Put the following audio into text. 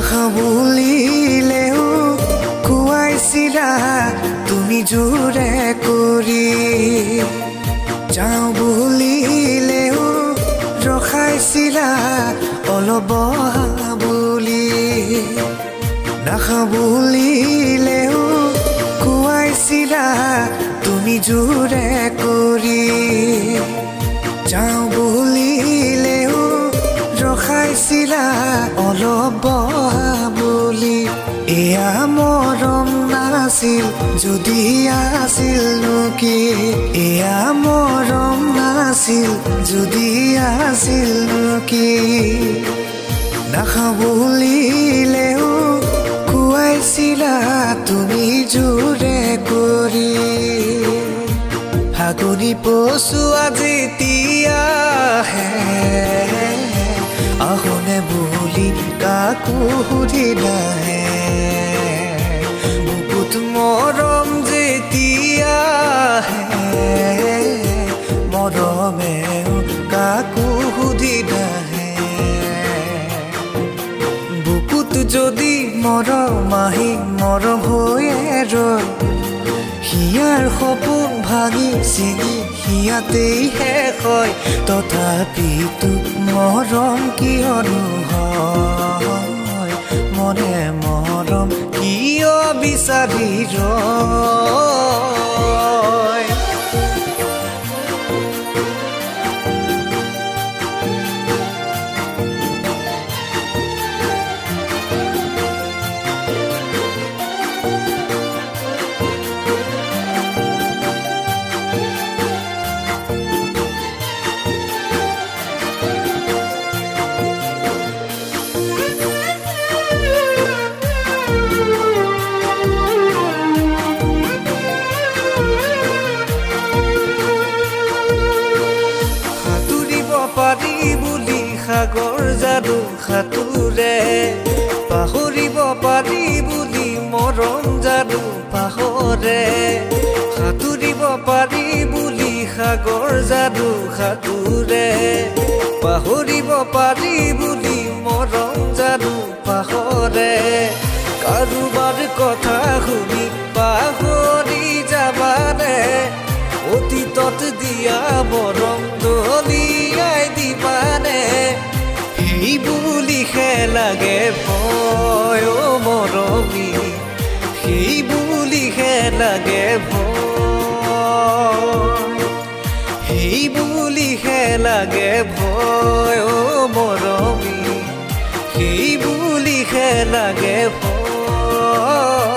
নাখাওঁ বুলিলেও খুৱাইছিলা তুমি জোৰে কৰি। যাওঁ বুলিলেও ৰখাইছিলা অলপ বুলি নাখাওঁ বুলিলেও খুৱাইছিলা তুমি জোৰে কৰি। যাওঁ ৰখাইছিলা অলপ বুলি। এয়া মৰম নাছিল যদি আছিল কি? এয়া মৰম নাছিল যদি আছিল কি? নাখাওঁ বুলিলেও খুৱাইছিলা তুমি জোৰে কৰি। হাগুনি পচোৱা যেতিয়াহে আহোনে বুলি কাকো সুধি নাহে বুকুত মৰম যেতিয়াহে মৰমেও কাকো সুধি নাহে বুকুত যদি মৰম আহি মৰম হৈয়ে ৰয় হিয়াৰ সপোন ভাঙি ছিঙি হিয়াতেই শেষ হয়। তথাপিতো মৰম কিয়নো হয় মনে মৰম কিয় বিচাৰি ৰয় সাগৰ যাদু সাঁতোৰে। পাহৰিব পাৰি বুলি মৰম যাদু পাহৰে। সাঁতুৰিব পাৰি বুলি সাগৰ যাদু সাঁতোৰে। পাহৰিব পাৰি বুলি মৰম যাদু পাহৰে। কাৰোবাৰ কথা শুনি মৰমী সেই বুলিহে লাগে ভয়। সেই বুলিহে লাগে ভয়, অ মৰমী, সেই বুলিহে লাগে ভয়।